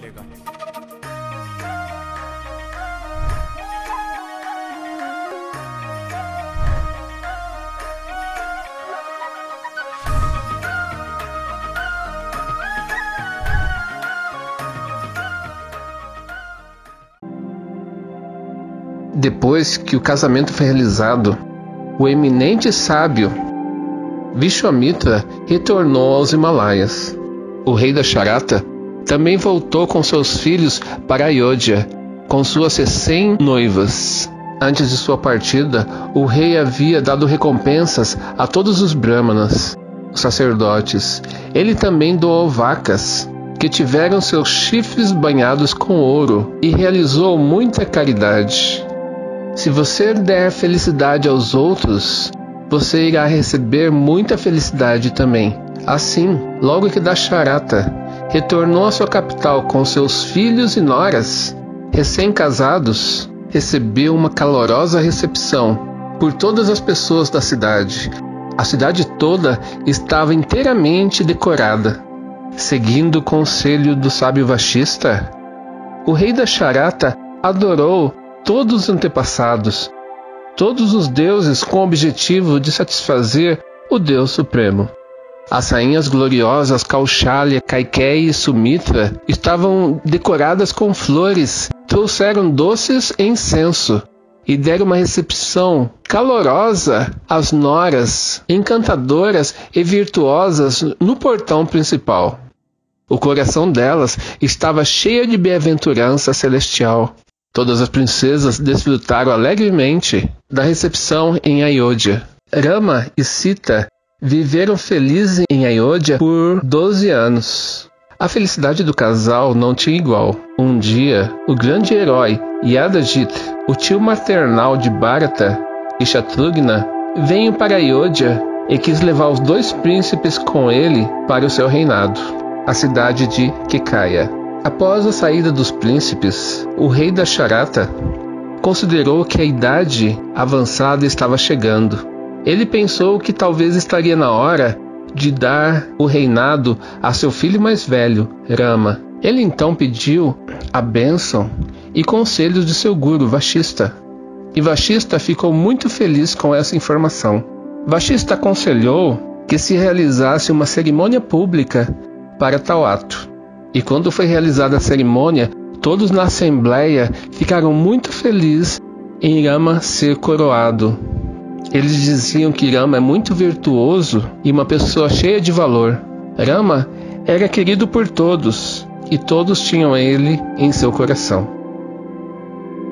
Legal. Depois que o casamento foi realizado, o eminente sábio Vishwamitra retornou aos Himalaias. O rei da Charata também voltou com seus filhos para Ayodhya, com suas 100 noivas. Antes de sua partida, o rei havia dado recompensas a todos os brahmanas, os sacerdotes. Ele também doou vacas, que tiveram seus chifres banhados com ouro, e realizou muita caridade. Se você der felicidade aos outros, você irá receber muita felicidade também. Assim, logo que Dasharata retornou à sua capital com seus filhos e noras, recém-casados, recebeu uma calorosa recepção por todas as pessoas da cidade. A cidade toda estava inteiramente decorada. Seguindo o conselho do sábio Vashista, o rei da Charata adorou todos os antepassados, todos os deuses com o objetivo de satisfazer o Deus Supremo. As rainhas gloriosas Kaushalya, Kaikeyi e Sumitra estavam decoradas com flores, trouxeram doces e incenso e deram uma recepção calorosa às noras, encantadoras e virtuosas no portão principal. O coração delas estava cheio de bem-aventurança celestial. Todas as princesas desfrutaram alegremente da recepção em Ayodhya. Rama e Sita viveram felizes em Ayodhya por 12 anos. A felicidade do casal não tinha igual. Um dia, o grande herói Yadajit, o tio maternal de Bharata e Shatrughna, veio para Ayodhya e quis levar os dois príncipes com ele para o seu reinado, a cidade de Kekaya. Após a saída dos príncipes, o rei da Charata considerou que a idade avançada estava chegando. Ele pensou que talvez estaria na hora de dar o reinado a seu filho mais velho, Rama. Ele então pediu a bênção e conselhos de seu guru, Vashista. E Vashista ficou muito feliz com essa informação. Vashista aconselhou que se realizasse uma cerimônia pública para tal ato. E quando foi realizada a cerimônia, todos na assembleia ficaram muito felizes em Rama ser coroado. Eles diziam que Rama é muito virtuoso e uma pessoa cheia de valor. Rama era querido por todos e todos tinham ele em seu coração.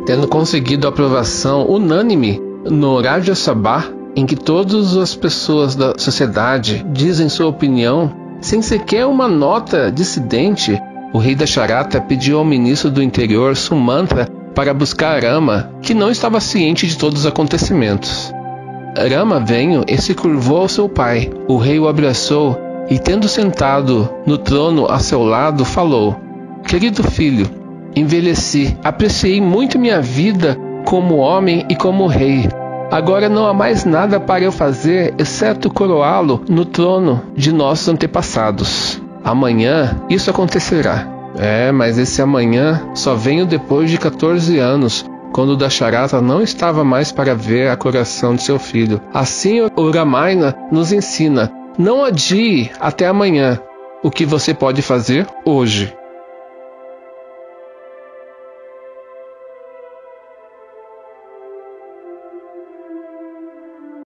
Tendo conseguido a aprovação unânime no Rajya Sabha, em que todas as pessoas da sociedade dizem sua opinião sem sequer uma nota dissidente, o rei da Charata pediu ao ministro do interior Sumantra para buscar Rama, que não estava ciente de todos os acontecimentos. Rama veio e se curvou ao seu pai. O rei o abraçou e, tendo sentado no trono a seu lado, falou: Querido filho, envelheci, apreciei muito minha vida como homem e como rei. Agora não há mais nada para eu fazer exceto coroá-lo no trono de nossos antepassados. Amanhã isso acontecerá. É, mas esse amanhã só venho depois de 14 anos, quando Dasharata não estava mais para ver a coração de seu filho. Assim o Ramayana nos ensina: não adie até amanhã o que você pode fazer hoje.